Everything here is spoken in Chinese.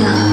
呀。